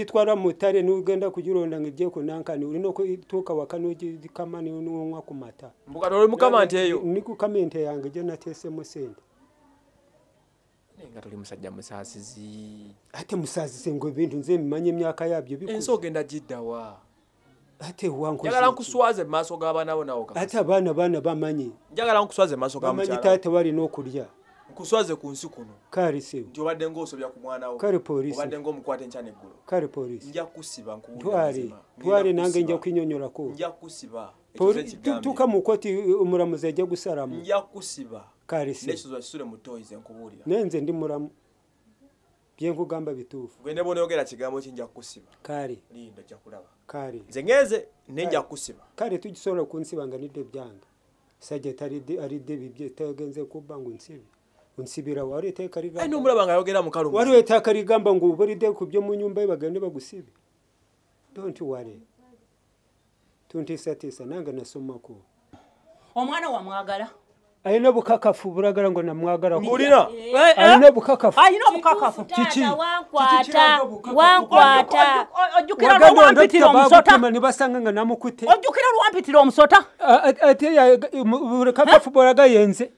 nugitwara mu ttale nugenda kugironda nga ejje kunankani olina okutuuka waka nogikama nonywa ku mata. Mbukati oli mukama nti eyo nikukama ente yange gye nateesemu sente Naye nga toli musajja musaasizi ate musazise ngo ebintu nze mimanya emyaka yabyo ensi bikuze ogenda giddawa ate wankoze njagala ki? nkuswaze mu maaso g'abaana bo nawo ate abaana baana bamanyi njagala nkuswaze mu maaso ga bamanyi mukyala. taata balina okulya nkuswaze ku nsi kuno. Kale sewo nti obadde ng'osobya ku mwana wo Kale poliisi. obadde ng'omukwata enkya neggulu. Kale poliisi. Nja kusiba nkuwulira twale mazima. twale Ngenda nange nja kukinyonyolako nja kusiba Poli- Ekyo tu- kigambye. tuuka mu koti omulamuzi ajja gusalamu nja kusiba kale n'ekizibu kisule mu toyize nkubuulira naye nze ndi mulamu. Byenkugamba bituufu. Gende bonaogera kigambo ki nja kusiba kale. Linda ojja kulaba. Kale. Nze ngenze naye nja kusiba kale tugisobola kunsiba nga nidde byange sajja talidde alidde bibye tagenze kubba ngu nsibe unsibira wali eteeka ayi ligamba nomulaba nga ayogera mukalumu waliwo etteeka ligamba ngu obalidde ku byo mu nyumba ye bagende bagusibe don't worry tuntiisatiisa nange nasomako omwana wamwagala alina bukakafu bulagala ngo namwagala mbulira alina bukakafu alina obukakafu Kiki? wankwata wankwata ojjukira wagenda lwampitira ondotta omusota ne basanga nga namukutte ojjukira lwampitira omusota A- a- ate ya- mu- bukakafu bwolaga yenze Eh?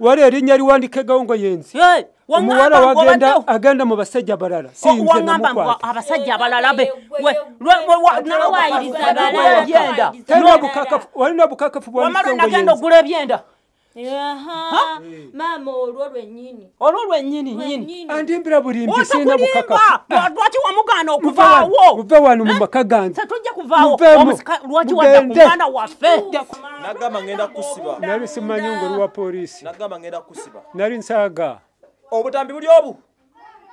Wali erinnya liwandikegawo ngo yenze Hey, omuwala wagenda agenda mu basajja balala sinze wangamba ngo namukwata abasajja abalala be walina bukakafu wamala bwandikegawo ngo nagenda yenze ogula ebyenda maama olwo lwennyini olwo lwennyini nyini lwennyini andimbira buli mpi otakulimba bukakafu Lwa- lwaki wamugaana okuvaawo muve wano mu maka gange. Tetujja kuvaawo lwaki wadda ku mwana waffe? Nagamba ngenda kusiba. Nali simanyi nga oli wa poliisi. Nagamba ngenda kusiba. Nali nsaaga. Obutambi buli obu?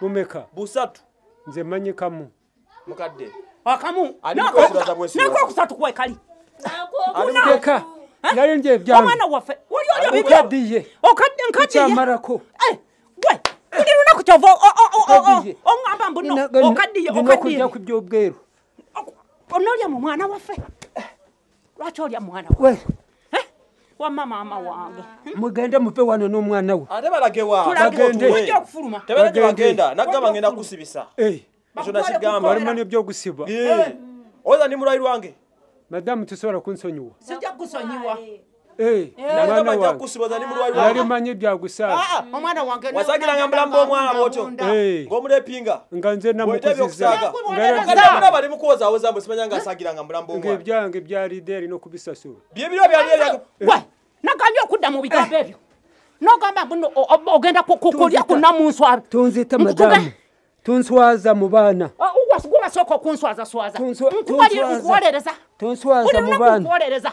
Bumeka. Busatu. Nze manyikamu mukadde. Akamu bwesiraza. nakokusatu kwekali. Teka nali nje ebyange omwana waffe oli olyo bibyo nkaddiye Eh, gwe buli lunaku kyova oŋŋamba mbuno. Okaddiye okaddiye ku byobweru onoolya mu mwana waffe lwaki olya mwana wa we wamma maama wange mugende muve wano n'omwana we ate balage wa? Bagende. tujja okufuluma tebera gye Bagende. bagenda nagamba ngenda kusibisa. Eh, ekyo nakigamba. walimanyi ebyogusibwa Eh. oza ndi mulwayi lwange madamu tosobola kunsonyiwa. Sijja kusonyiwa Eh, yali manyi byagusaala omwana wange wasagiranga mulamu bw'omwana bwotyo. Eh, ng'omulepinga. Nga nze bwete ebyokusaaga namukuzizza mukadde muna bali mukuwozawo zambo simanya nga asagiranga mulamu bw'omwana ng'ebyange byalidde alina okubisasula. Byebiro byali gwe nagambye okudda mu bigambo ebyo. Nogamba mbuno o- o- ogenda ku- ku- kulya Tunzita. tonzita Nkukuga- madamu. Tunswaza mu baana. Gwebasooka okunswazaswaza Tunswa- nkubali tunswaza. nkuwolereza tonswaza buli mu lunaku baana. nkuwolereza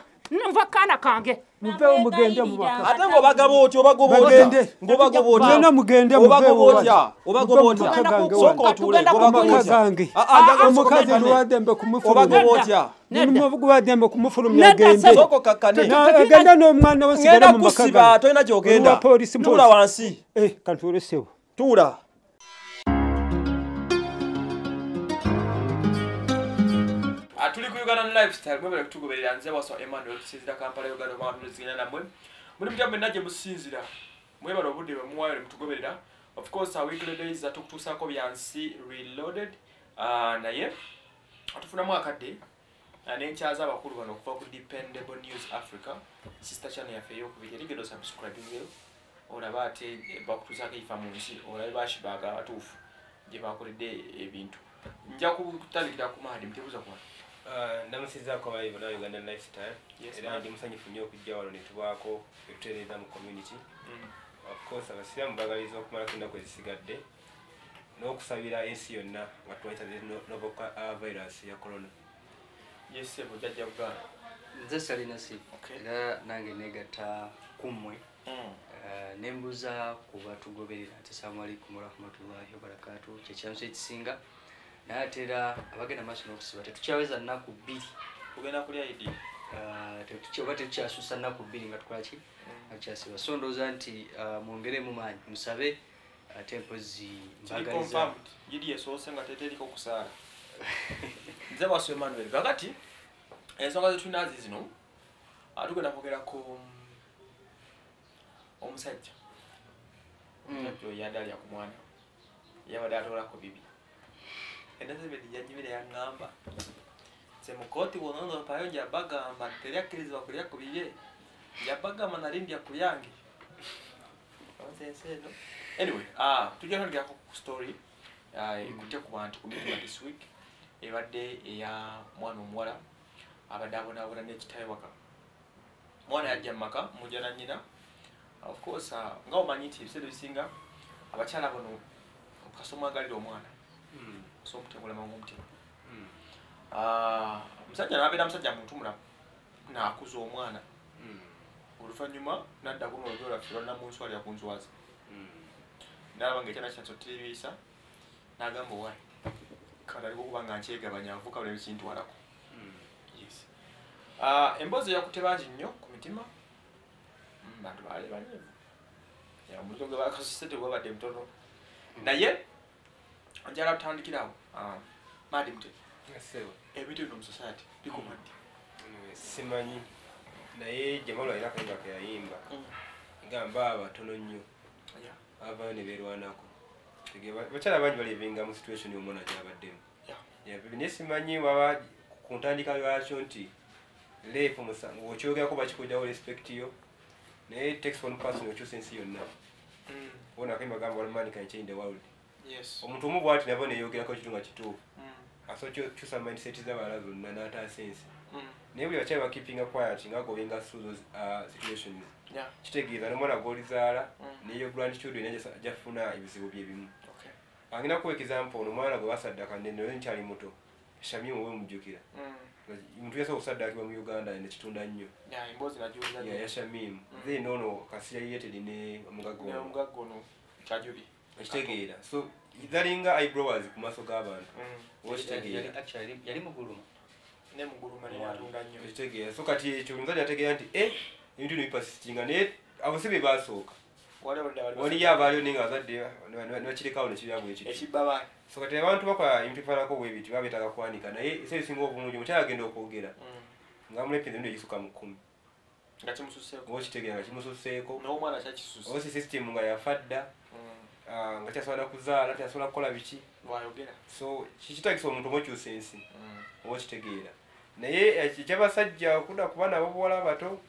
nva kaana kange. Muvewo mugende ate ng'obagaba otya? Obagoba otya? Bagende. ng'obagoba otya? Mwena mugende obagoba muveewo otya? Wano. obagoba Muve mu otya? maka gange sooka wano. otuule Tugenda ng'obagoba maka otya tuli ku uganda ne lifestyle mwebale kutugoberera nze waso emmanuel tusinzira kampala uganda mwatuliziganya nammwe muli mutya mwenna gye musinzira mwebale obudde bwe muwayo ne mutugoberera. Of course our weekly days tukutuusaako byansi reloaded Ah, naye atufunamu akadde ah, nenkyaza abakulu bano okuva ku dependable news africa sister channel yaffe eyokubiri. Eri gendo subscribingeyo olaba ate bakutuusaako eyifa mu nsi olabe bashibaga abatuufu gye bakoledde ebintu. Nja kutandikira ku mahadi mutebuza kwana Ah, ndamusizaako abayi bona uganda lifestyle. Era ndi musanyufu nnyo okujja wano netubaako etutereeza mu community. Of course abasiraamu bagaliza okumalako ennaku ezisigadde n'okusabira ensi yonna nga twayita novel ah, virus ya corona. Yes ebo jajja buganda. Nze salina si Okay. era nange negatta kummwe Eh, nembuuza ku batugoberera nti assalamu alaikum warahmatullahi wabarakatu kyekyanso ekisinga naye ate era abagenda maaso n'okusiba tetukyaweza nnaku bbiri. Kugenda kulya idi oba tetukyasusa nnaku bbiri nga tukolaki nga tukyasiba so ndowooza nti eh, mwongeremu maanyi musabe ate mpozi mbagaliza. idi esoose nga teteriko kusaala. Nze waso emmanuel kakati ensonga zetulinazi zino ah, tugenda kwogera ku omusajja. Omusajja oyo yadde alya ku mwana. Yabadde atoolako bibi enasebedi yanyumire yaŋŋamba nze mukooti wonono payo njabagamba teryakkirizibwa kulya ku bibye njabagamba nali ndya ku yange nsensi eno anyway ah, tujja twongerako ku story. Ah, ekutte ku bantu ku this week ebadde eya mwana omuwala abadde abonaabona n'ekitawe waka mwana yajja mu maka mujja na nnyina of course ah, nga omanyi nti ebiseera ebisinga abakyala bano kasomwagalira omwana so omutengulama ng'omutima Ah, omusajja nabeera musajja muntu mulamu naakuza omwana oluvannyuma nadda kuno olugero lwaffe lwanamunswalira ku nswazi nalaba ngaekyana kyasotiririisa nagamba owaayi kataliko okuba nga nkyegabanya avuka bula ebikintwalako yes. Ah, emboozi eyakutte bangi nnyo ku mitima bantu baali banyivu omulizo gwe bakasise tegwabadde mutono naye njala tutandikirawo Ah, maadi mute ebintu bino mu society bikumadde Anyway, simanyi. Naye jamalu alina akayimba ke yayimba. Gamba abatono nnyo. Abavayo ne beerwanako. Bakyala bangi balivinga mu situation omwana gyabaddemu. Naye simanyi waba ku ntandika lwakyo nti leepu okyogerako bakikujjawo respect yo naye takes one person okyusa ensi yonna. Mm, bona akayimba gamba one man can change the world omuntu omu bwati nabo neyogerako kitu nga kituufu Mm, asobola kyusa mindset z'abalala zonna n'ataasa ensi mm, naye buli bakyala bakipinga quiet nga gobenga through those uh, situations kitegeeza nomwana gwolizaala Mm. neyo grand children ajja- ajjafuna ebizibu bye bimu okay. angina kuwa example ono omwana gwe basaddaka naye nkyali muto shamimu we mujjukira. Mm, muntu yasobola okusaddakibwa mu uganda nekitunda nnyo. Yeah, emboozi najuliza ya ya shamimu Mm. then ono kasi yayiyetedi ne omugagga ono kyajubi ekitegeera so zalinga eyebrows ku maaso g'abantu. Mm, okitegeera Yali- actually, yali muguluma ekitegeera so kati ekyo omusajja ategeera nti e ebintu bino bipasisitinga naye abasibe basooka. Waliyo abaaliyo naye nga bazadde nebakirekawo nekiryamu ekiti ekibba baani so kati abantu bakola ebintu bifaanako bwebiti baba beetaaga kwanika. Naye ese ebisinga obulungi omukyala agenda okwogera. Mm, nga mulepinza ebintu egisuka mu kkumi oba okitegeera nga kimususeeko oba si system nga yafa dda. Mm, nga kyasobola kuzaala kyasobola kukola biki so kikitagisa omuntu omukyusa ensi Mm, oba okitegeera naye ekyabasajja okudda ku baana abobuwala abato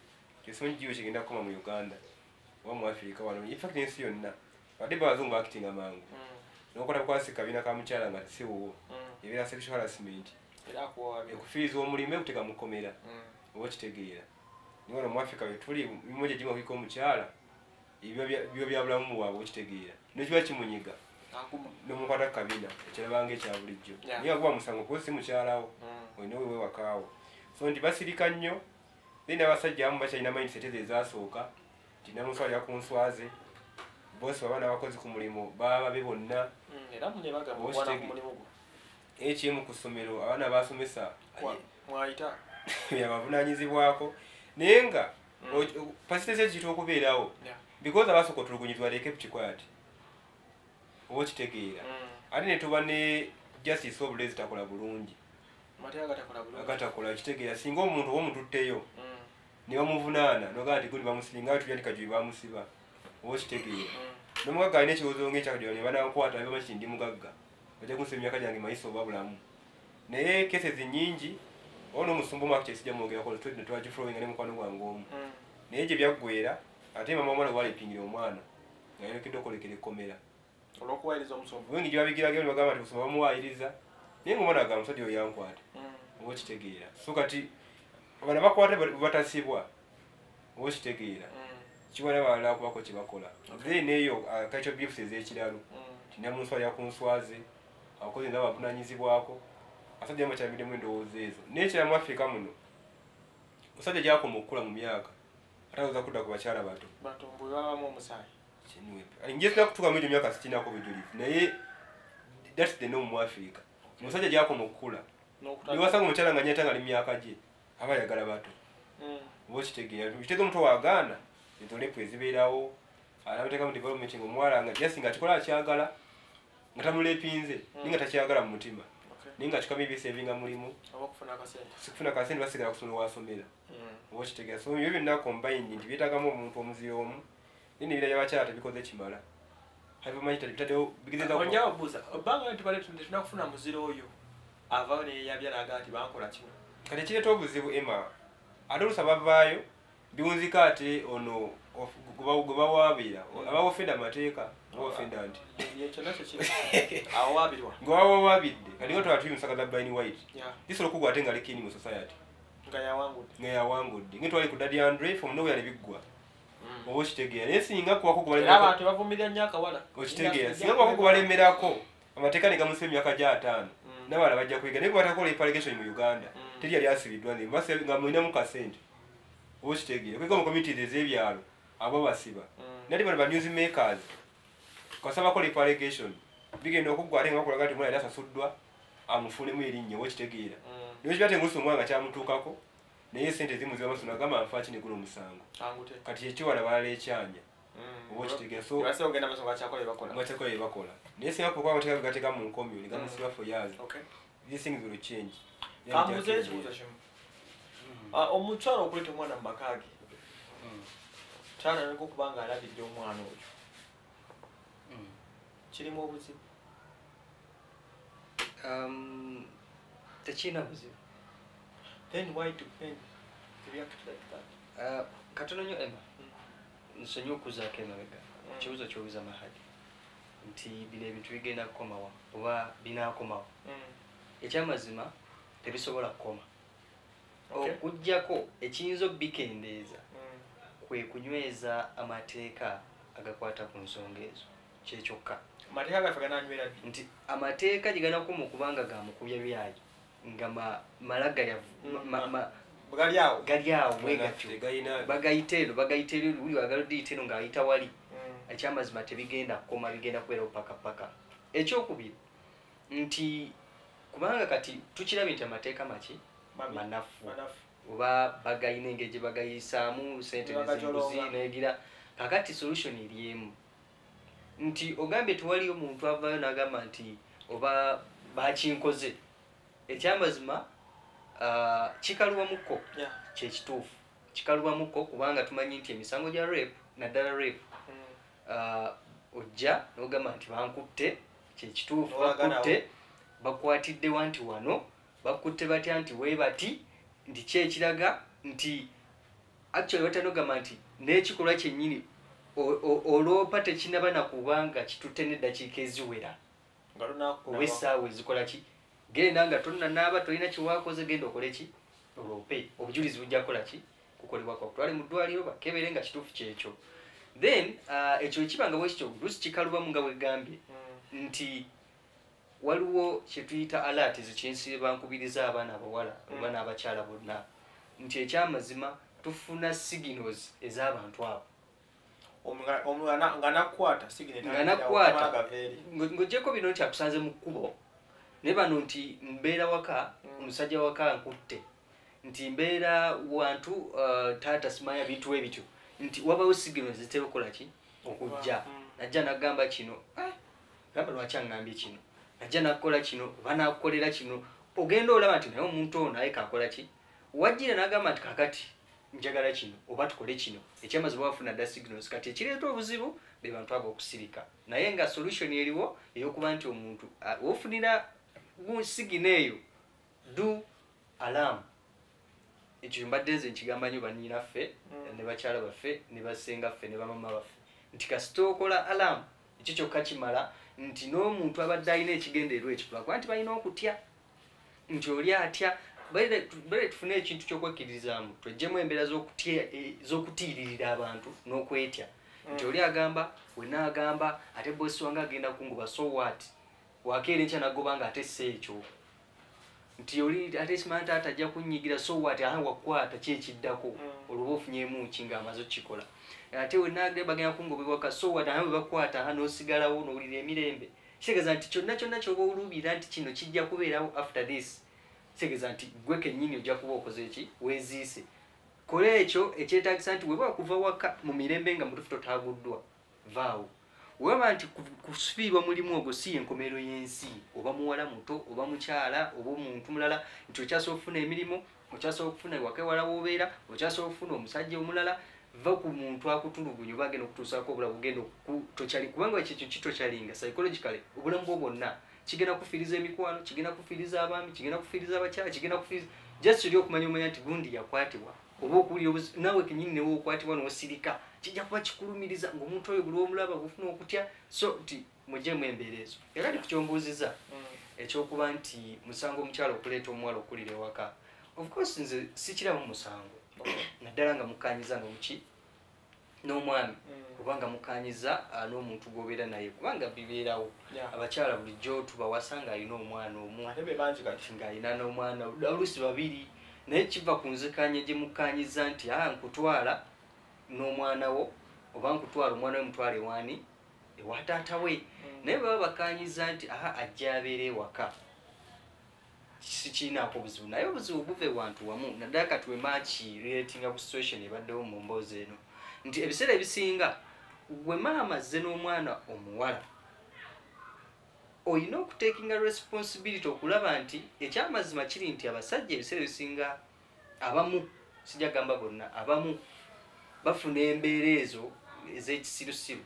kyosimanyi kiwe kigenda kukoma mu uganda. Oba mu afirika wano. Infact ensi yonna badde babazungu bakitinga mangu. Mm, nokola bukwasi kabiina ka mukyala nga siwuwo mm. ebeera sexual harassment. Ekufiiriza omulimu ekutega mukomera oba okitegeera niwe ono mu africa wetuli mimu gye gimu okuhika omukyala byo byabulamu bwabwe okitegeera nekiba kimunyiga nomukwata ku kabina ekirabanga ekya bulijjo. Naye aguba musango kuba si mukyalawo Mm, olina wewe wakaawo so nti basirika nnyo then abasajja abamu bakyalina mindset ze ezasooka nti namuswalira ku nswaze bosi baba n'abakozi ku mulimu baba babe bonna. Mm, Oba mubwana ku ssomero abaana basomesa byabavunanyizibwako naye nga Mm. pasitese ekiyita okubeerawo. Because abasooka otulugunyizibwa they kept quiet oba okitegeera Mm, ate ne tuba ne justice obulezi takola bulungi. Agatakola kitegeera singa omuntu oba omututteyo Mm, ne bamuvunaana nogaa nti gundi bamusiringa tulya nti kajuli bamusiba oba okitegeera nomugagga alina ekibuzo ngaekyakajuli ne banankwata ne bamanyi ndi mugagga bajja kunsiba emyaka gyange mayisa oba bulamu. Naye kesezi nyingi oba n'omusumba omwaka kyesijja mwogerako netwagifulowinga ne mukwano gwange omu. Mm. naye gye byaggwera ate mama omwana gwalipingira omwana nga yerekedde okolekera ekkomera olw'okuwayiriza omusumba wengi gye babigirageo ne bagamba nti kusoma bamuwayiriza naye ngaomwana agamba musajja oyo yankwata Mm, oba okitegeera so kati bano bakwata batasibwa oba okitegeera mm, kiwala balala kubako kye bakola. Then eyo kakyo beefs ez'ekiralu mm. tinamunswalira ku nswaze abakozi nabo bavunanyizibwako abasajja bakyalimiddemu endowooza ezo. Naye ekira mu afirika muno musajja gyakoma okukula mu myaka ataoza kudda ku bakyala bato. Njezina kutuuka mu egyo myaka sitinako bujulifu naye thats the norm mu afirika musajja gyakoma okukula niwasanga omukyala nga nyeta nga ali myaka gye aba ayagala bato. Mm, oba okitegeera kitegeeza omuntu wagaana ezo lepu ezibeerawo alabateeka mu development nga omuwala nga jasi nga akikola akyagala nga tamulepinze naye nga takyagala mu mutima. Naye nga kikamu ebisevinga mulimu. Akasente sikufuna kasente basigala kusomera wasomera Mm, oba okitegeera so ebyo byonna combined nti byetagamu omuntu omuzi omu naye nebira byabakyala tebikoze kimala. Habimanyi bitaddewo bigezeza onjawo buuza obbanga netubale tunakufuna muziro oyo avaayo neyeyabya naga nti bankola kino kati ekireeta obuzibu emma ate olusa bavaayo biwunzika ate ono gwe bawaabira abawofenda amateeka bawofenda nti? Gwe bawawaabidde kati nga twatuyumusaka za bine white Yeah. lisobola okugwa ate nga lekini mu society. Nga yawangudde nga nga twali ku dadi andre from nowhere ne biggwa oba okitegeera. Naye singa kuwako okitegeera. Singa kuwako kubalemerako amateeka ne gamusa emyaka gy'ataano Mm. n'abalala bajja kwiga naye bwatakola epalegation mu uganda Mm. teri yali asibiddwa nga mulinamu kasente. Oba okitegeera. Kwega mu communities ez'ebyalo abo basiba. Mm. nati bano ba news makers. Kwasa bakola epalegation bigenda okuggwa ate nga bakolaga nti omwana yali asasuddwa amufunemu erinnya oba okitegeera Mm. niwe kiba tengusa omwana kyamutuukako naye sente zimu zibamasona agamba nfa kine guno omusango. Kati ekiwala balala ekyanja oba okitegeera so base ogenda maaso nga kyakola byebakola nga naye singa kuba amateeka gateeka mu nkomyo ne gamusiba for years these things will change. Ah, omukyala okuleeta omwana mu maka ge kyananeka okuba nga alabidde omwana oyo. Kirimu obuzibu? Um, tekirina buzibu. Then why to pen react like that. Uh, katono nnyo emma. Nsonyi okuzaako emabega. Kibuuzo kyobuuza mahadi nti bino ebintu bigenda kukomawa oba binaakomawo ekyamazima tebisobola kukoma. Okugjako ekiyinza obikendeeza kwe kunyweza amateeka agakwata ku nsonga ezo. Kyekyokka amateeka gaffe gananywera nti amateeka gye ganakoma okubanga gamukubya byayi nga ma- mala gayavu ma- ma- ma- gali awo? gali awo bwe gatyo tegayina bagayita eno bagayita eri buli wagala odiyita eno ng'ayita wali. Mm. ekyamazima tebigenda kukoma bigenda kubeerawo paka paka ekyokubiri nti kubanga kati tukirabye nti amateeka maki? Manafu. Oba bagayina engeri gye bagayisaamu sente nezinguzi negira kakati solution eri emu nti ogambye tewali omuntu avaayo n'agamba nti oba bakinkoze ekyamazima kikaluwamukko Yeah. kyekituufu kikaluwamukko kubanga tumanyi nti emisango gya rep naddala rep Mm. ojja nogamba nti bankutte kyekituufu bakutte bakwatidde wanti wano bakutte batya nti weebati nti kyekiraga nti actually batanogamba nti n'ekikolwa kyennyini o- o- olwopa tekinaba nakubanga kitutte n'eddakiika eziwera nga oba essaawa ezikola ki? Genda nga tonnanaaba tolina kyewakoze genda okole ki? Olwope obujulizi bujja kukola ki? Kukolebwa kwakutwale mu ddwaliro bakebere nga kituufu kyekyo. Then uh, ekyo ekibanga bwekityo lusi kikalubamu nga bwegambye nti waliwo kyetuyita alert zekyensi bankubiriza abaana abawala oba n'abakyala bonna. Nti ekyamazima tufuna signals ez'abantu abo. Nga nakwata ng'ogyeko bino nti akusanze mu kkubo. Naye bano nti mbeera waka omusajja waka nkutte. Nti mbeera wantu uh, taata simanya bintu we bityo. Nti wabawo sigino zitera okukola ki? Okujja. Mm. najja nagamba kino "Eh, gamba lwaki aŋŋambye kino najja nakukola kino oba nakukolera kino ogenda olaba nti naye omuntu ono aye kakola ki? Wajjira nagamba nti kakati njagala kino oba tukole kino. Ekyamazima bafuna dda signals kati ekireeta obuzibu be bantu abo okusirika. Naye nga solution eriwo eyokuba nti omuntu wofunira sigino eyo du alam ekyo mbadde nze nkigamba nyo banyinaffe Mm. ne bakyala baffe ne basengaffe ne bamama baffe nti kasita okola alam ekyo kyokka kimala nti n'omuntu abadde alina ekigendererwa ekikula kuba nti balina okutya nti oli atya. Bere tufune ekintu kyokwekkiririzaamu twejjemu embeera z'okutiiririra abantu n'okwetya. Nti oli agamba wena agamba ate bosi wange agenda kunguba so what? Wakeera enkya nagoba nga ate si ekyo. Nti oli ate simanya taata ajja kunyigira so what? Aha wakwata kyekiddako Mm. olwoba ofunyemu ki ngaamaze okukikola ate wenagire bagenda kungobebwaka so what aha bwe bakwata n'osigalawo n'owulira emirembe. Kitegeeza nti kyonna kyonna kyoba oluubira nti kino kijja kubeerawo after this. Kitegeeza nti gwe kennyini ojja kuba okoze eki? Weeziise. Kola ekyo ekyetagisa nti weba kuva waka mu mirembe nga mutufu totaaguddwa vaawo. Weba nti ku- kufiirwa mulimu ogwo si enkomero y'ensi oba muwala muto oba mukyala oba omuntu mulala nti okyasobola okufuna emirimu okyasobola okufuna waka ewala woobeera okyasobola okufuna omusajja omulala va ku muntu akutulugunya oba agenda okutuusako obulamu oku- tokyali kubanga ekyo kitokyalinga psychologically obulamu bwo bwonna. Kigenda kufiiriza emikwano kigenda kufiiriza abaami kigenda kufiiriza abakyala kigenda kufiiriza just oli okumanya omanya nti gundi yakwatibwa. Oba okuwulira naawe kenyini newe okwatibwa n'osirika kijja kuba kikulumiriza ngaomuntu oyo buli omulaba gufuna okutya so nti mujjemu embeera ezo era ndi kukyombuuziza ekyokuba nti musango omukyala okuleeta omuwala okulira ewaka. Of course nze sikiramu musango naddala nga mukanyiza n'omuki n'omwami. Kubanga mukanyiza ah, n'omuntu gwobeera naye kubanga bibeerawo. Abakyala bulijjo tubawasa ng'alina omwana omu. Ng'alina n'omwana oluusi babiri. Naye kiva ku nzikanya gye mukanyiza nti a nkutwala n'omwana wo oba nkutwala omwana we mutwala ewaani ewa taata we. Naye baba bakanyiza nti aha ajja abeera ewaka sikiinaako obuzibu naye obuzibu buva ewantu wamu. Naddala kati wemaki relatinga ku situation ebaddewo mu mboozi eno nti ebiseera ebisinga we maama azze n'omwana omuwala. Olina okutekinga responsibility okulaba nti ekyamazima kiri nti abasajja ebiseera ebisinga abamu sijja gamba bonna abamu bafuna embeera ezo ez'ekisirusiru.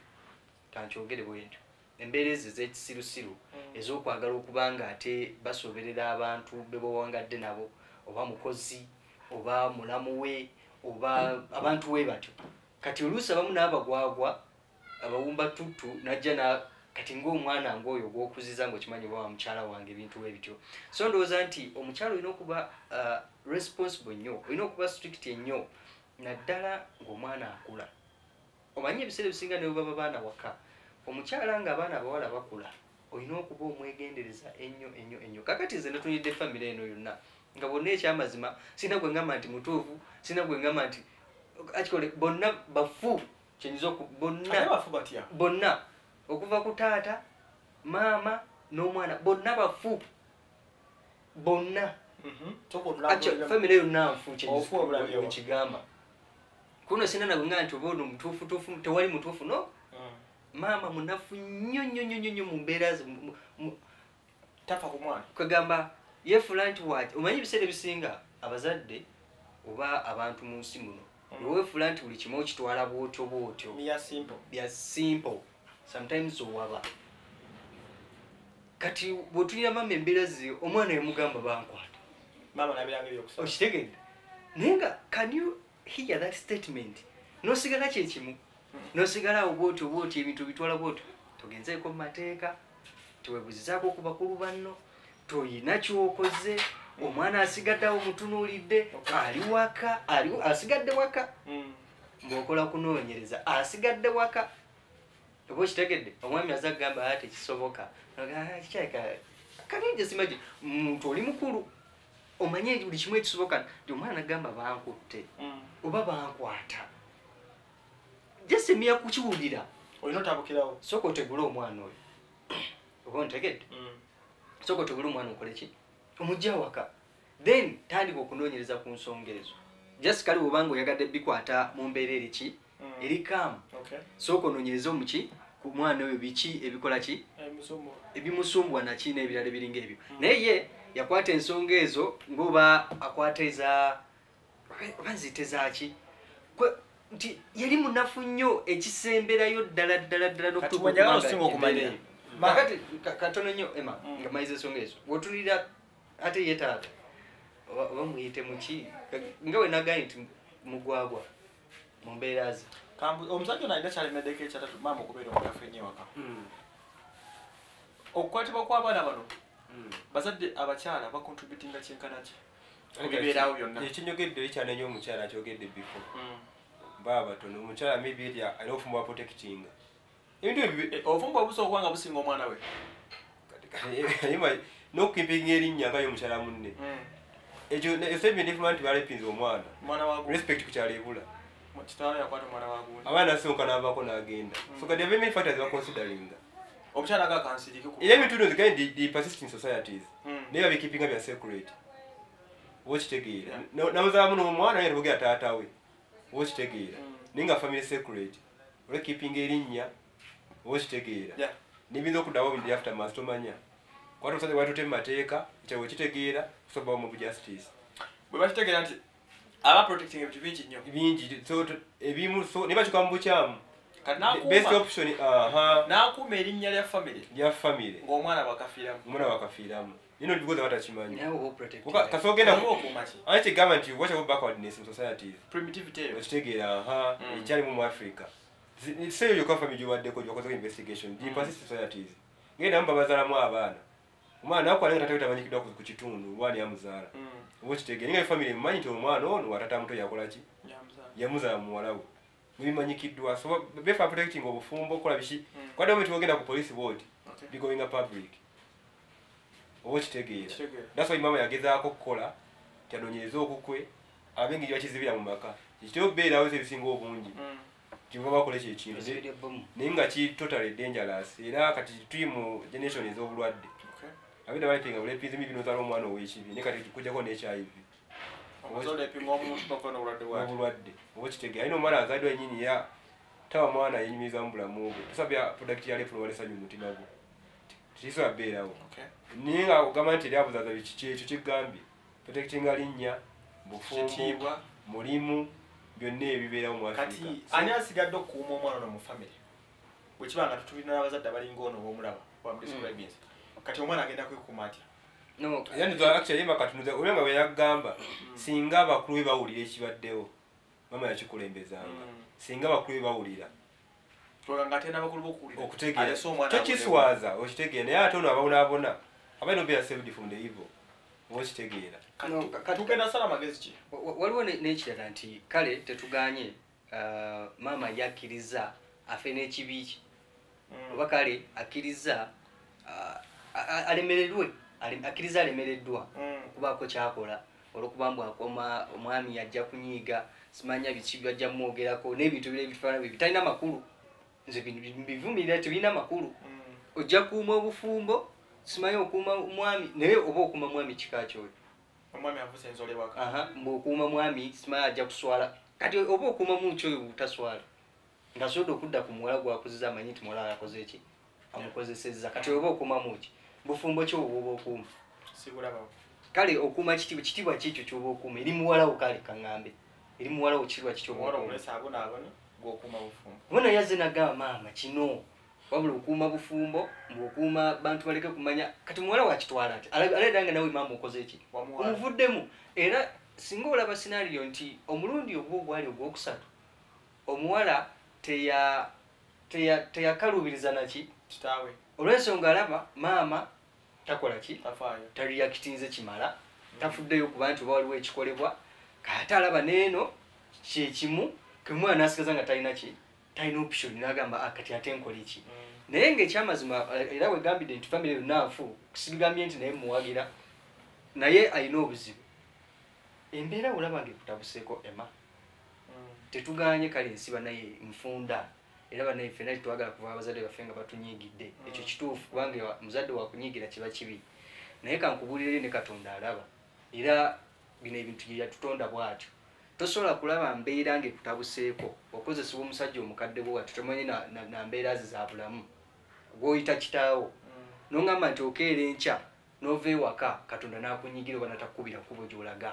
Kankyogere bwentyo embeera ezo ez'ekisirusiru ez'okwagala okuba nga ate basoberera abantu be bawangadde nabo oba mukozi oba mulamu we oba abantu we batyo. Kati oluusi abamu n'abagwagwa abawumba tuttu najja na kati ngaomwana ngaoyo gwokuziza ngaokimanyi oba wa mukyala wange ebintu we bityo. So ndowooza nti omukyala olina okuba uh, responsible nnyo olina okuba strict ennyo naddala ng'omwana akula. Omanyi ebiseera ebisinga ne bwe baba baana waka omukyala ng'abaana abawala bakula olina okuba omwegendereza ennyo ennyo ennyo. Kakati nze netunidde famire eno yonna nga bonna ekyamazima sina gwe ngamba nti mutuufu sina gwe ngamba nti akikole bonna bafu kyenyiza oku bonna ate bafu batya? bonna okuva ku taata maama n'omwana bonna bafu. Bonna. Actu- famire yonna nfu kyenkigamba kuno sina nagwe nga nti oba ono mutuufutuufu tewali mutuufu no maama munafu nnyo nnyo nnyo nnyo mu mbeera ze tafa ku mwana. kwegamba yeefula nti waki omanyi ebiseera ebisinga abazadde oba abantu mu nsi muno? Weweefula nti buli kimu okitwala bwotyo bwotyo. Bya simple. Sometimes owaba. Kati bwotulira mama embeera ze omwana yamugamba bankwata maama okitegedde. Naye nga can you hear that statement? Nosigala kyekimu nosigala awo bwotyo bwotyo ebintu bitwala bwotyo togenzeeko mu mateeka tiwebuzizaako ku bakulu banno toyina kyokoze omwana asigaddeawo mutunuulidde ali waka asigadde waka ng'okola kunoonyereza asigadde waka. Oba okitegedde omwami aza kugamba aa tekisoboka kikyaleka kanije simagi muntu oli mukulu omanye buli kimu ekisoboka. Omwana nagamba bankutte. Oba bankwata jasi emiya kukiwulira olina otabukirawo. Sooka otegule omwana oyo. Oba ontegedde? Sooka otegule omwana okole ki? Omugja waka then tandika okunoonyereza ku nsonga ezo just kale bwobanga oyagadde bikwata mu mbeera eri ki? Eri kaamu okay. Sooka onoonyereze omuki ku mwana oyo biki ebikola ki? Ebimusumbwa naki n'ebirala ebiringa ebyo. Naye ye yakwata ensonga ezo ngaoba akwata eza oba nzite zaki nti yali munafu nnyo ekisemberayo ddala ddala ddala Kati n'okutuuka mwenjagala okubanga osinga okumanya. embeera eyo. Ma- kakati ka- katono nnyo ema nga mayiza ensonga ezo. Wotulira ate ye taata oba muyite muki nga we nagaye nti mugwagwa mu mbeera ze. Omusajja ono alina kyalemeddeko ekyatatu maama okubeera omunafu ennyo ewaka. Okukwatibwa kw'abaana bano bazadde abakyala bakontributinga kyenkanaki ebibeerawo byonna. ekinyogedde ekyanenya omukyala akyogedde bifo baba batono omukyala maybe eri alina obufumbo bwa protectinga ebintu obufumbo obusobola okuba nga businga omwana we. Ayima n'okukimpinga erinnya nga y'omukyala munne. Ekyo statement efuma nti balepinze omwana. Respect ku kyalo ebula kitaawe yakwata omwana wagundi abaana nasonka n'avaako n'agenda. So kati ava many factors baconsideringa omukyala aga kansirike era ebitundu nziganye di- di persisting societies. Mm. naye babikipinga bya secret wokitegeera. Namuzaalamu n'omwana naye nibogera wokitegeera Mm. naye nga family secret olwekipinga erinnya wokitegeera Yeah. nibinza okuddawo bindi aftermath tomanya kwata omusajja watute mu mateeka ekyawe okitegeera kusobawo mu justice. Bwe bakitegeera nti aba protecting ebintu bingi nnyo. Bingi so ebimu so ne bakyuka mu bukyamu. Best option aha. n'akuuma erinnya lya family. Lya famire ng'omwana bakafiiramu. Omwana bakafiiramu nino bigoza batakimanyi nawe oba oprotect Kuka- kasi ogenda Oba okuuma ki ani kigamba nti watchable backwardness in societies primitivity eyo okitegeera aha Mm. ekyalimu mu africa. Zi- seeyo yokka family gyowaddeko gyokozeko investigation. Gimpasist societies. Gendamu babazaalamu abaana omwana nakuwa naye tatawe tamanyikiddwa ku ku kitundu lwani yamuzaala Mm. oba okitegeera ninga family emumanyi nti omwana ono watata muto yakolaki Nyamuzaala. yamuzaala muwala we mubimanyikiddwa so befa protecting obufumbo okukola biki Mm. kwadde omu tiwogenda ku police board Okay. bigoinga public oba okitegeera why mama yagezaako okukola tyadonyereza okukwe abengeri bakizibira mu maka. Kitera okubeerawo ebisinga obungi Mm. kiva bakole kyekintu ezibirya bomu naye nga ki totally dangerous era kati tuli mu generation ez'obulwadde. Okay. abenda balipinga bulepinzi mibi nozaala omwana ow'ekibi naye kati kujjako ne hiv Omuzoole epinga omuntu n'okubona obulwadde oba kitegeera. Ayina omwana azaaliddwa yennyini ya taba mwana yenyumiriza mu bulamu bwe. Tusabya product ya lefulo walesanyu omutima gwe tikisobola beerawo naye nga ogamba nti eryabuzaza kyekyo kigambye protectinga linnya bufumbo mulimu byonna ebibeerawo mu kati africa ani asigadde okukuuma omwana ono mu famire bwekiba nga tutulina n'abazadde abalinga ono bomulaba bamudescribins kati omwana agenda kwekuuma atya? No actually makatunuza oba nga bweyagamba singa abakulu be bawulira ekibaddewo mama yakikulembezanga. Mm. singa abakulu be bawulira nga atenda abakulu bokuwulira. Okutegeera. Alese omwana tokiswaza okitegeera. Naye ate ono ababonaabona abalina obeera saved from the evil oba okitegeera No, Kati- kati- tugenda sala magezi ki? Wa- wa- waliwo ne- n'ekirala nti kale tetuganye ah, maama yakkiriza afe n'ekibi kye oba kale akkiriza a- a- alemererwe ale- akkiriza alemereddwa Mm. okubaako kyakola olwokuba mbu akoma omwami yajja kunyiiga simanya biki bajja mwogerako n'ebintu bire bifaana bye bitalina makulu nze bino bivumirira tebirina makulu Mm. ojja kuuma obufumbo simanyi okuuma omwami naye oba okuuma mwami kika kyoyo? Mbwokuuma mwami simanyi ajja kuswala. Kati oba okuuma mukyoyo butaswala? Ngasobodde okudda ku muwala gwakuziza amanyi nti muwala yakoze eki amukozesezza. Kati oba okuuma muki bufumbo ki obwa oba okuuma? Kale okuuma kitiibwa kitiibwa kikyo kyoba okuuma? Eri muwalawo kale kaŋŋambe. Eri muwalawo omulesa abonaabona gwokuuma bufumbo. Bona yazze nagamba maama kino? Wabula okuuma bufumbo mbwokuuma bantu baleke kumanya kati muwala wakitwala ati? Aleera nga nawe maama okoze eki Wamuwala. omuvuddemu. Era singa olaba sinaliyo nti omulundi ogwo ogwali ogwokusatu omuwala teya teya teyakalubiriza naki kitaawe. Olw'ensonga alaba maama takola ki? Taliyakitinze kimala. Tafuddeyo kuba nti oba waliwo ekikolebwa kate alaba neeno kyekimu kemwana asigaza nga talina ki talina option nagamba "Ah, kati ate nkola ki naye ngaekyamazima eh, era wegambidde nti famire lunaafu sigambye nti naye muwagira naye alina obuzibu. Embeera olaba nga ekutabuseeko ema tetuganye kale ensi banaye nfunda era banaye fena tetwagala kuva abazadde baffe nga batunyiigidde ekyo kituufu kubanga muzadde wakunyiigira kiba kibi. Naye kankubulire ne katonda alaba era bino ebintu bye yatutonda bw'atyo tosobola kulaba mbeera ngaekutabuseeko okozesebwa omusajja omukadde bwe watyo tomanyi na- mbeera ze za bulamu gw'oyita kitaawo. Noŋgamba nti okeera enkya n'ova ewaka katonda n'akunyigira oba natakukubira kubo gy'olaga.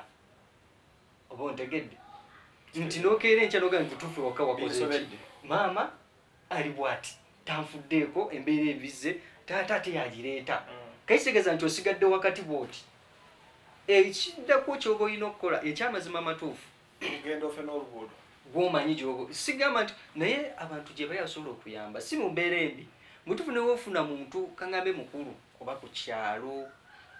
Oba ontegedde? Nti n'okeera enkya noga nti tufe waka wakoze eki Binsobedde. maama ali bw'ati tanfuddeko embeera ebize taata ate yagireeta. Kayitegeeza nti osigadde wakati bw'oti ekiddako kyoba olina okukola ekyamazima amatuufu ugenda ofe n'oluguudo. Gwomanyi gyoba sigamba nti naye abantu gye bali asobola okuyamba si mu mbeera embi. Mutufu neweofuna muntu kaŋambe mukulu oba ku kyalo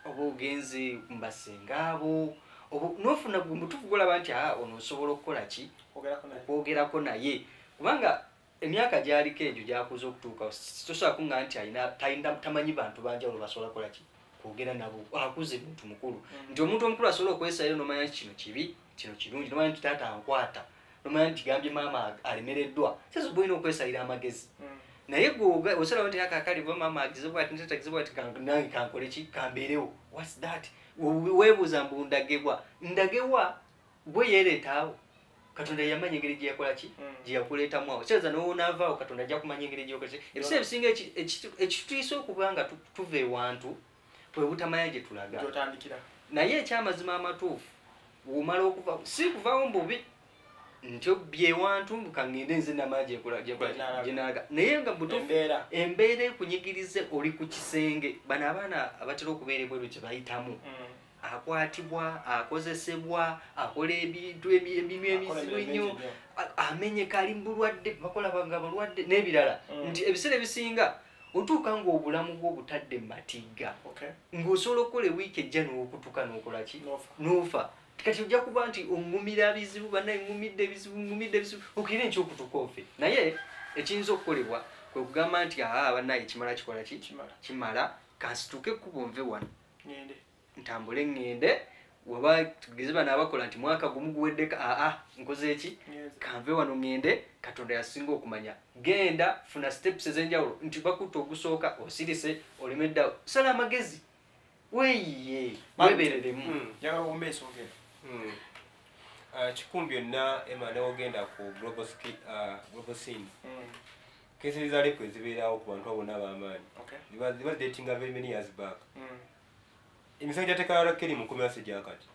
oba ogenze mbasengaabo oba nofuna gwe mutufu golaba nti aa ono osobola okukola ki? Okwogerako naye. Kubanga emyaka gyaliko egyo gyakuza okutuuka tosobola kuŋŋa nti talina tamanyi bantu banjawulo basobola kukola ki? Kwogera nabo akuze muntu mukulu. Nti omuntu omukulu asobola okwesayo nomanya nti kino kibi kino kirungi nomanya nti taata ankwata nomanya nti gambye maama alemereddwa sezoba olina okwesalira amagezi. Naye gwoga osalawo nti akakalibwa maama agize bwati ntatagize bwati nange kankole ki kambeerewo. Whats that? We- weebuuza mbu ndagebwa ndagewa gwe yeereetaawo katonda yamanya engeri gyeyakola ki? Mm. gyeyakuleetamu awo. Kireza nowonaavaawo katonda ajja kumanya engeri gyeyakola ki? Ebiseera ebisinga eki- eki- ekitutiisa okuba nga tu- tuva ewantu bwe butamanya gye tulaga. Naye ekyamazima amatuufu bwomala okuva si kuvawo mbubi nti obbye wantu kangende nze namaa Gyenalaga. gyenalaga naye nga butuufu embeera. ekunyigirize oli ku kisenge. Bano abaana abatera okubeera ebweru kye bayitamu. Mm. akwatibwa akozesebwa akola ebintu ebi- ebimu Akola ebizibu ebintu ennyo. amenyeka ali mu bulwadde bakola banga balwadde n'ebirala. Mm. nti ebiseera ebisinga otuuka ng'obulamu bwo obutadde mu matigga ng'osobola okukola ewiiki ejja n'okutuka n'okola ki? N'ofa. Kati ojja kuba nti oŋŋumira bizibu bannaye ŋŋumidde ebizibu ŋŋumidde ebizibu okire nkyokutuka ofe. Naye ekiyinza okukolebwa kwe kugamba nti aa bannaye kimala kikola ki? Kimala. kansituke ekkubo nve wano. Ntambule ŋŋende. Weba tugeze bano abakola nti mwaka gumu guweddeka aa nkoze eki? Kanve wano ŋŋende katonda yasinga okumanya. Genda funa steps ez'enjawulo nti bakutta ogusooka osirise olemeddawo sala amagezi. Weeyiye weebereremu Mm. njagala wumba ensonga eno Mm. Ah, kikumi byonna ema newogenda ku global ah, global scene. Mm. kesi za lepo ezibeerawo ku bantu abona ab'amaanyi Okay. ziba zidatinga very many years back. Mm. emisango gyateekala rakeri mu nkumi yase gyakati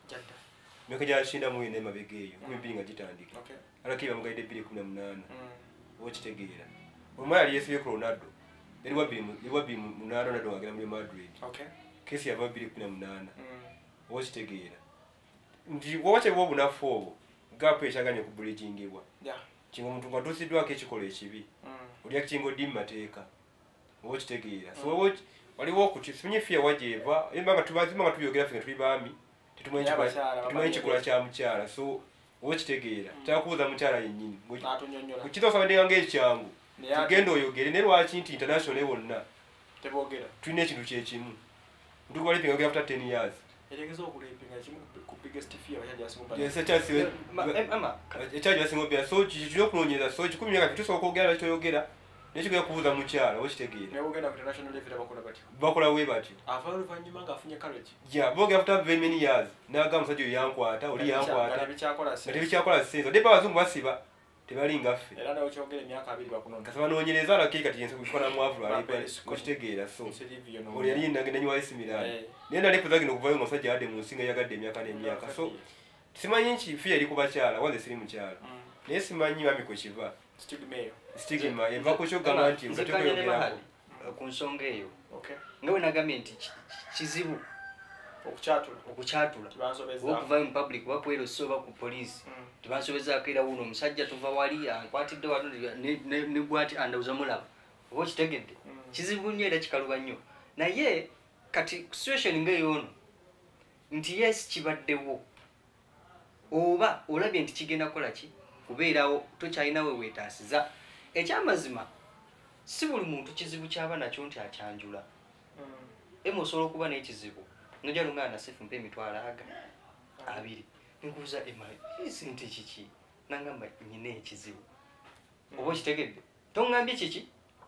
myaka gyashinda mu ena emabega eyo nkumi bbiri nga gitandika. Okay. arakeri bamugaidde bbiri kumi na munaana. Oba okitegeera. Omwana yali yeesibye ku ronaldo. Yali wa bbiri munaana ronaldo ngagenda muri madrid. Kesi yava bbiri kumi na munaana. Oba okitegeera nti woba kyeba obunafu obwo gaapu ekyaganye okubulijingibwa kinga omuntu nga tusiddwako ekikolwa ekibi Mm. olya kinga oddi mu mateeka oba okitegeera. Oki- waliwo okuti simanyi fiya wagyeva emba nga tubyogera ffe nga tuli baami tetumanyi kikola- kya mukyala. So oba okitegeera kyakubuuza mukyala yennyini. Kukiza osabaddenga ngaekyangu tugenda oyogere naye lwaki nti international wonna tulina ekintu kyekimu ntukuba lipinga ogera after 10 years Biggest fear obbera so kikiri okunoonyereza so kikumi myaka tusobola okwogera lwaki toyogera naye kigenda kubuuza mukyala oba okitegeera Naye bw'ogenda ku international level bakola batyo. bakola we batyo boogera after very many years naga omusajja oyo yankwata oli Nga yankwata. nga tebikyakola sense. Odde ba abazungu basiba tebali ngaffe. Era nawe kyogera emyaka abiri bakunona. kasa banoonyereza alakiri kati yensi kukifaana mwavu okitegeera so. Oli yali nagenda nyiwa esi mirani Eh. naye nalepu zagenda okuvayo nga omusajja yadde mu nsi nga yagadde emyaka n'emyaka so simanyi nki fiya eri ku bakyala wanze siri mukyala Mm. naye simanyi mami kwe kiva. Stigma eva ku kyogamba nti ngatekweyogerako mahali eh, ku nsonga eyo. Okay. nga we nagambye nti ki- kizibu Okukyatula. okukyatula. Tebansobezaamu. okuvayo mu public wakwera osi oba ku poliisi. Mm. tebansobezaako era wuno omusajja tuva wali ankwatidde wano ne- ne ne gwati andawuza mulaba. Oba okitegedde? Mm. kizibu nnyo era kikaluba nnyo. Naye kati situation ng'eyoono nti yes kibaddewo. Oba olabye nti kigenda kukola ki? Kubeerawo tokyalinawe weetaasiza. Ekyamazima si buli muntu kizibu kyaba nakyo nti akyanjula. Mm. emu osobola okuba n'ekizibu nojja lungana nasifu mpa emitwalo aga abiri. Nkubuuza ema sente kiki nangamba nyina ekizibu oba okitegedde toŋŋambye kiki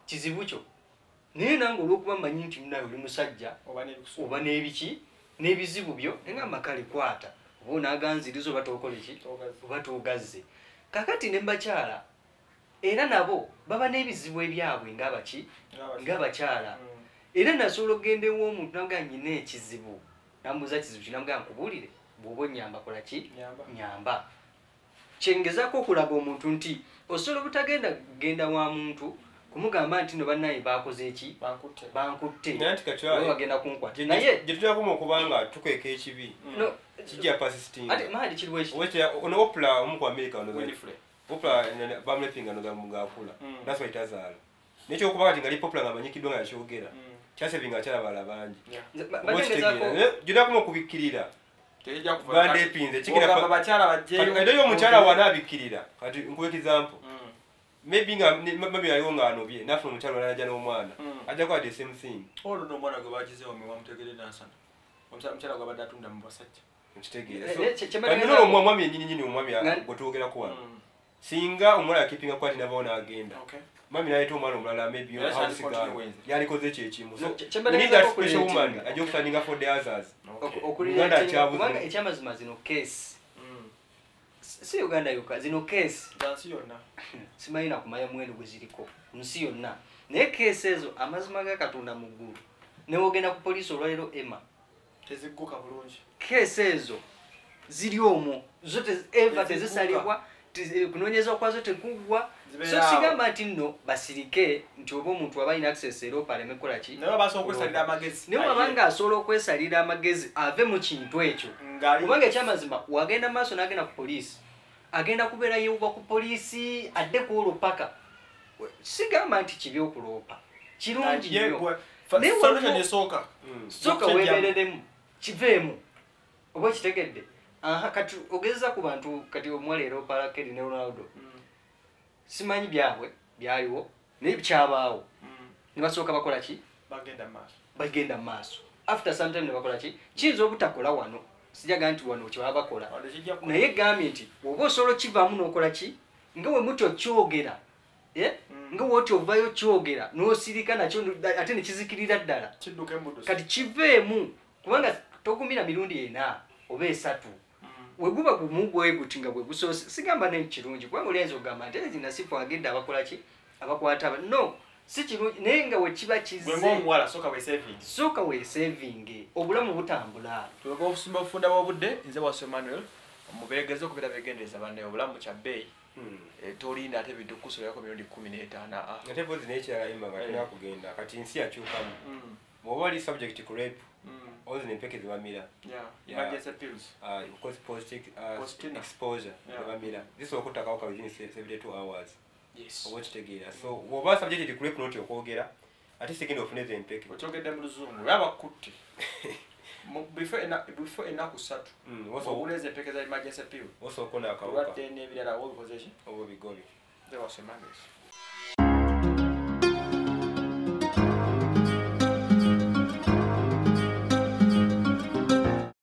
kizibu kyo. Naye nange olwokuba mmanyi nti munaye oli musajja Oba n'ebiki n'ebizibu byo nengamba kale kwata. Oba onaaganziriza oba tokole ki? Togazze. oba togazze kakati ne mbakyala era nabo baba n'ebizibu ebyabwe ngabaki. ng'abakyala. Mm. Era nasobola okugenda ew'omuntu naga nyina ekizibu nambuuza kizibu kinamuga nkubuulire bw'oba onyamba kola ki? Nyamba. kyengezaako okulaga omuntu nti osobola obutagenda kugenda wa muntu kumugamba nti no bannaye bakoze eki? Bankutte. bagenda kunkwata. naye gye tulyakoma okubanga tukweka ekibi. No kijja pasisitinga ate mahali kiriwo eki ono opula omu ku america opula bamulepinga noga mugakula Mm. naswa itazaala nekyokuba kati nga lipopula nga amanyikiddwa nga yakyogera. Mm. Kyasevinga akyala bala bangi gyonakoma okubikkirira. Bandepinze kigira Ogamba bakyala bajjeyo. era yo omukyala wanabikkirira kati nkuwa example. Mm. maybe nga mabi yaliwo nga anobye nafuna omukyala olala ajja n'omwana. Mm. ajja kwata the same thing olwo n'omwana gwe bagizeewo miwa mutegere nansana Omukyala- gwe abadde atunda mu basajja. Nkitegeera Eh, eh, omwami yennyini nyini omwami gwe twogerako wano. Mm. singa omuwala yakipinga kwati navawo n'agenda. Mami naleeta omwana omulala maybe yalikoze kyekimu so No, kye- kye we mbategeeza need that ko special woman kuleetinga. ajja okutandinga for the others Uganda kubanga ekyamazima zino keesi Mm. si uganda yoka zino yonna. Simanyi nakumanya muwendo gwe ziriko nsi yonna. Naye keesi ezo amazima ga katonda mu ggulu. Newogenda ku poliisi olwaliro ema tezigguka bulungi. Keesi ezo ziri omwo zo eva tezisalibwa te- kunoonyeza kwazo tekugwa so sigamba nti nno basirike nti oba omuntu aba alina access era opaleme kukola ki naye wabanga asobola okwesalira amagezi ave mu kintu ekyo. Kubanga ekyamazima wagenda mu maaso n'agenda ku poliisi agenda kubeera yewuba ku poliisi adde ku olwo paka. Sigamba nti kibi okuloopa. Kirungi nnyo. Naye soka Okukyeggyamu. weebereremu kiveemu. Oba okitegedde. Kati ogeza ku bantu kati omuwala era opalakeri ne ronaldo simanyi byabwe byaliwo naye kyabaawo ne basooka bakola ki? Bagenda mu maaso after sometime ne bakola ki? Kiyinza obutakola wano? Sijaga nti wano kyebaba bakola. Naye gambye nti oba osobola okivaamu n'okola ki? Nga we muti okyogera eh? nga woti ovayo kyogera n'osirika nakyo ate nekizikirira ddala. Kidduka embuto kati kiveemu kubanga togumira mirundi ena oba esatu weguba gumugwe guti nga bwe gusoose sigamba ne kirungi kubanga oliyinza okugamba nti zina sifu agedde abakola ki? Abakwata aba no si kirungi naye nga wekiba gwe kize ng'omuwala sooka weesaving sooka weesavinge obulamu butambula. Tuleka obusumba obufunda bw'obudde nze waso emmanuel mubeegeze okubeera beegendereza banne obulamu kya bbeeyi. Eh, tolinda ate bintu kusolerako mirundi kumi n'etaano aa. Ate pozi n'ekirala imba nga tulina kugenda kati nsi yakyukamu. Bw'oba oli subject ku rape ozi nempeke zibamira Yeah. emergency pills. Uh, because positive uh, Postina. exposure Yeah. zibamira zisobola okutakawuka within se- 72 hours. Yes. Oba okitegeera so bw'oba subject ku rape noti okwogera ate sigenda ofune zempeke okyogedde mu luzungu lwe abakutte Mu- before ena- before ennaku ssatu Mm, also- obuleeza empeke za emergency pill. Osooka onaakawuka olwadde n'ebirala wobikoze ki oba bigobi. Nze waso emmanuel